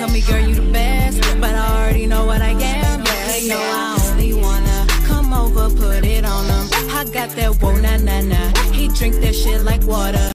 tell me, girl, you the best. But I already know what I am. Yeah, you know I only wanna come over, put it on him. I got that whoa, na na na. He drink that shit like water.